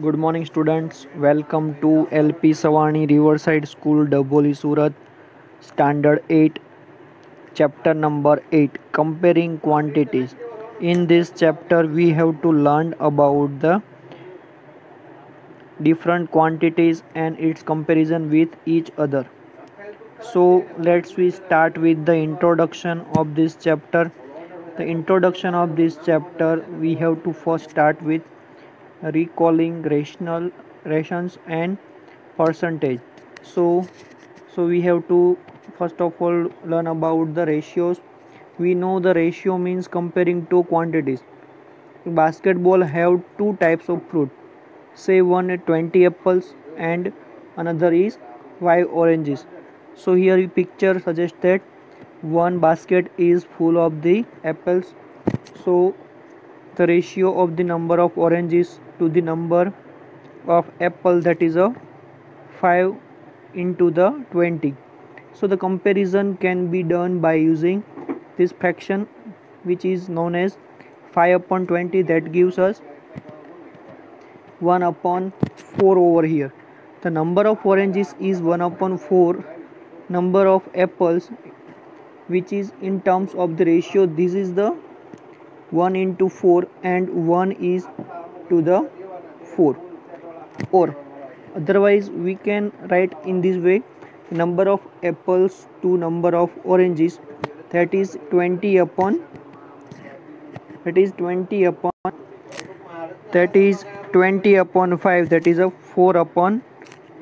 Good morning, students. Welcome to LP Savani Riverside School, Dabholi, Surat, Standard 8, Chapter number 8 Comparing Quantities. In this chapter, we have to learn about the different quantities and its comparison with each other. So, let's we start with the introduction of this chapter. The introduction of this chapter, we have to first start with recalling rational rations and percentage. So so we have to first of all learn about the ratios. We know the ratio means comparing two quantities. Basketball have two types of fruit. Say one is 20 apples and another is 5 oranges. So here picture suggests that one basket is full of the apples. So the ratio of the number of oranges to the number of apple that is a 5 into the 20 so the comparison can be done by using this fraction which is known as 5 upon 20 that gives us 1 upon 4 over here. The number of oranges is 1 upon 4 number of apples which is in terms of the ratio this is the 1 into 4 and 1 is to the 4 or otherwise we can write in this way. Number of apples to number of oranges. That is 20 upon that is 20 upon that is 20 upon 5 that is a 4 upon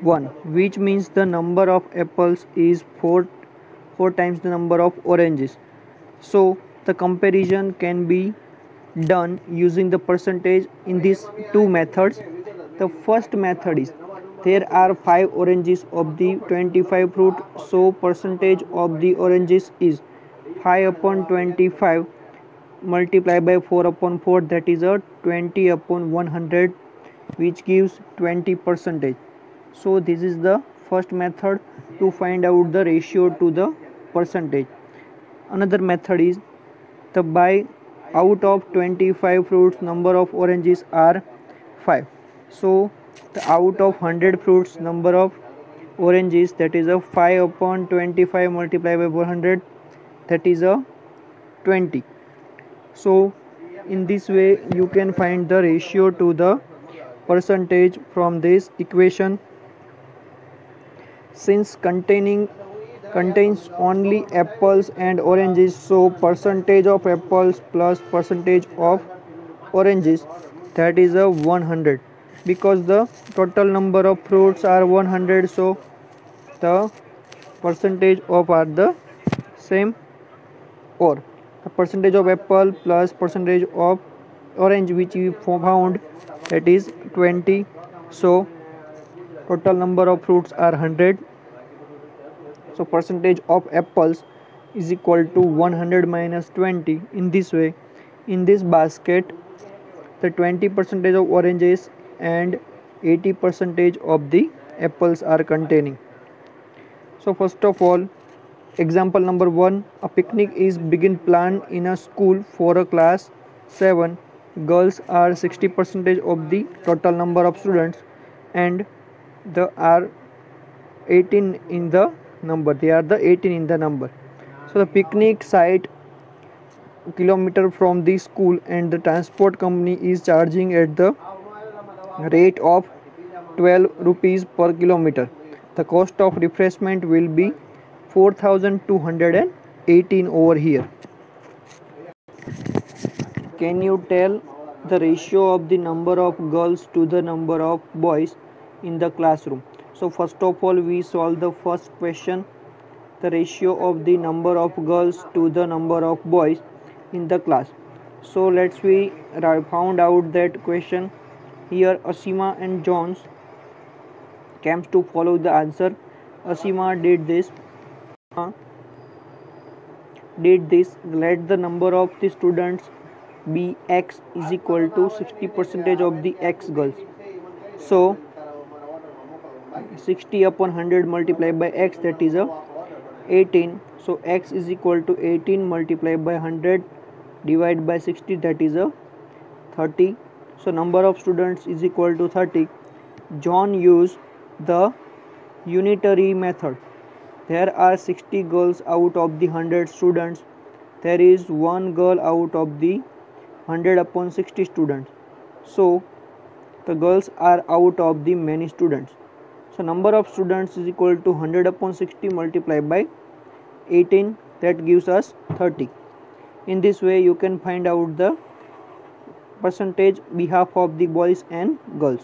1 which means the number of apples is 4 4 times the number of oranges. So the comparison can be done using the percentage in these two methods. The first method is there are 5 oranges of the 25 fruit so percentage of the oranges is 5 upon 25 multiplied by 4 upon 4 that is a 20 upon 100 which gives 20 percentage. So this is the first method to find out the ratio to the percentage. Another method is the by out of 25 fruits number of oranges are 5 so out of 100 fruits number of oranges that is a 5 upon 25 multiplied by 100 that is a 20 so in this way you can find the ratio to the percentage from this equation. Since containing contains only apples and oranges so percentage of apples plus percentage of oranges that is a 100 because the total number of fruits are 100 so the percentage of are the same or. The percentage of apple plus percentage of orange which we found that is 20 so total number of fruits are 100 so percentage of apples is equal to 100 minus 20 in this way. In this basket the 20 percentage of oranges and 80 percentage of the apples are containing. So first of all example number 1 a picnic is begin planned in a school for a class 7 girls are 60 percentage of the total number of students and the are 18 in the number. They are the 18 in the number. So the picnic site kilometer from the school and the transport company is charging at the rate of 12 rupees per kilometer. The cost of refreshment will be 4218 over here. Can you tell the ratio of the number of girls to the number of boys in the classroom so first of all we solve the first question the ratio of the number of girls to the number of boys in the class. So let's we found out that question. Here asima and jones comes to follow the answer. Asima did this. Uh, did this. Let the number of the students be x is equal to 60 percentage of the x girls. So 60 upon 100 multiplied by x that is a 18 so x is equal to 18 multiplied by 100 divided by 60 that is a 30 so number of students is equal to 30 john used the unitary method. There are 60 girls out of the 100 students. There is one girl out of the 100 upon 60 students. So the girls are out of the many students so number of students is equal to 100 upon 60 multiplied by 18 that gives us 30 in this way you can find out the percentage behalf of the boys and girls.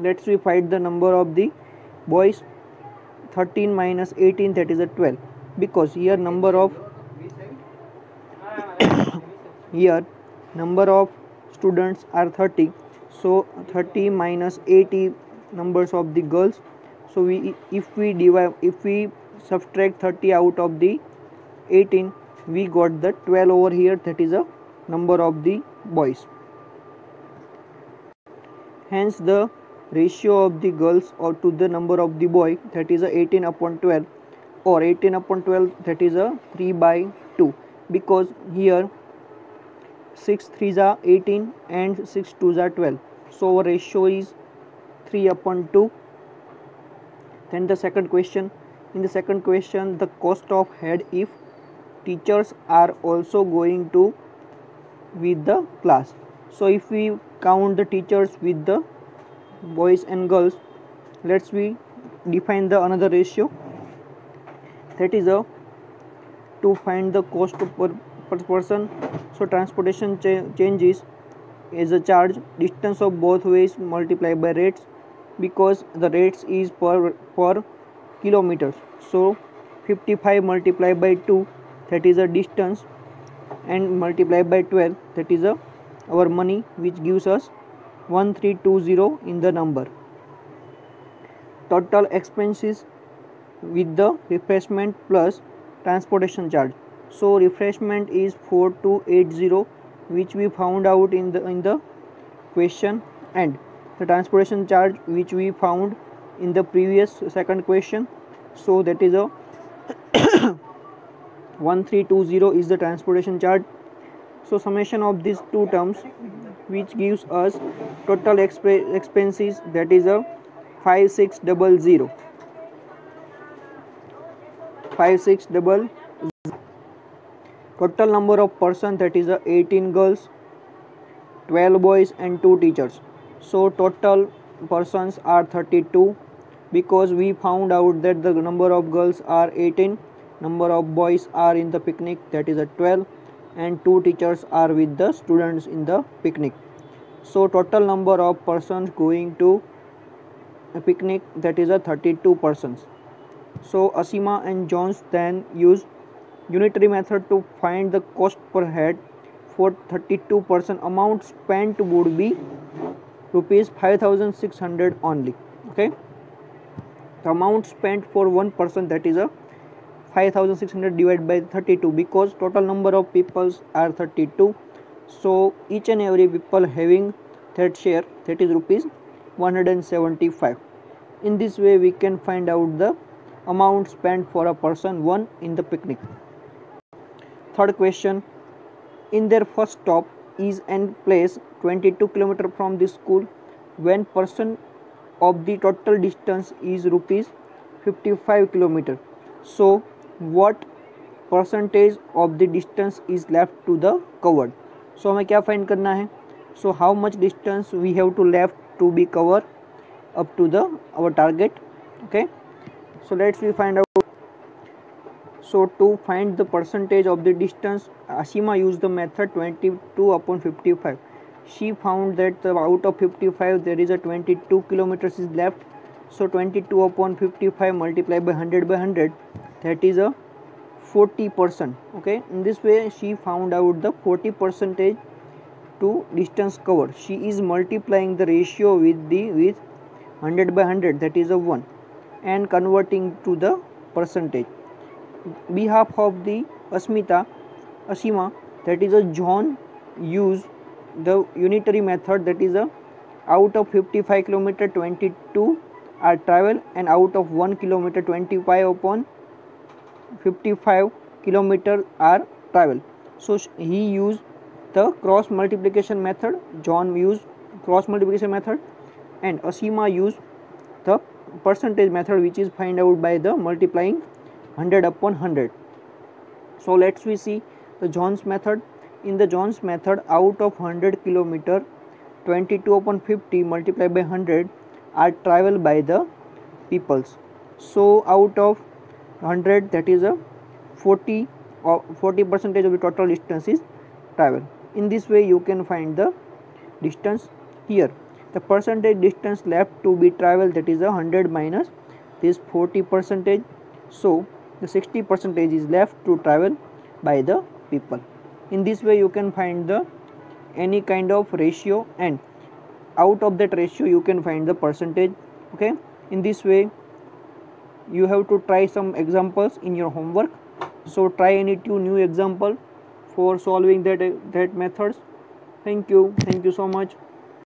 Let's we find the number of the boys. 13 minus 18 that is a 12 because here number of here number of students are 30 so 30 minus 80 numbers of the girls. So we if we divide if we subtract 30 out of the 18 we got the 12 over here. That is a number of the boys. Hence the ratio of the girls or to the number of the boy that is a 18 upon 12 or 18 upon 12 that is a 3 by 2 because here 6 3s are 18 and 6 2s are 12 so our ratio is 3 upon 2 then the second question. In the second question the cost of head if teachers are also going to with the class. So if we count the teachers with the boys and girls let's we define the another ratio. That is a to find the cost per, per person. So transportation ch changes is a charge. Distance of both ways multiplied by rates because the rates is per per kilometers. So 55 multiplied by 2 that is a distance and multiplied by 12 that is a our money which gives us 1320 in the number. Total expenses with the refreshment plus transportation charge. So refreshment is 4280 which we found out in the in the question and the transportation charge which we found in the previous second question. So that is a 1320 is the transportation charge. So summation of these two terms which gives us total exp expenses that is a 5600 5600 total number of person that is a 18 girls 12 boys and 2 teachers so total persons are 32 because we found out that the number of girls are 18 number of boys are in the picnic that is a 12 and two teachers are with the students in the picnic. So total number of persons going to a picnic that is a 32 persons. So asima and jones then use unitary method to find the cost per head. For 32 person amount spent would be rupees 5600 only okay? The amount spent for one person that is a 5600 divided by 32 because total number of people are 32 so each and every people having that share that is rupees 175 in this way we can find out the amount spent for a person one in the picnic. Third question. In their first stop is and place 22 km from the school when person of the total distance is rupees 55 km so what percentage of the distance is left to the covered so हमें क्या find करना है so how much distance we have to left to be cover up to the our target okay so let's we find out so to find the percentage of the distance Ashima used the method 22 upon 55 she found that uh, out of 55 there is a 22 kilometers is left. So 22 upon 55 multiplied by 100 by 100 that is a 40 percent. Okay? In this way she found out the 40 percentage to distance covered she is multiplying the ratio with the with 100 by 100 that is a 1 and converting to the percentage behalf of the Asmita Asima that is a John use the unitary method that is a out of 55 kilometer 22 are travel and out of 1 kilometer 25 upon 55 kilometer are travel. So he used the cross multiplication method john used cross multiplication method and asima used the percentage method which is find out by the multiplying 100 upon 100 so let's we see the john's method. In the john's method out of 100 kilometer 22 upon 50 multiplied by 100 are traveled by the peoples. So out of 100 that is a 40 or 40 percentage of the total distance is travel. In this way you can find the distance here. The percentage distance left to be traveled that is a 100 minus this 40 percentage. So the 60 percentage is left to travel by the people. In this way you can find the any kind of ratio and out of that ratio you can find the percentage okay? In this way you have to try some examples in your homework. So try any two new example for solving that that methods. Thank you. Thank you so much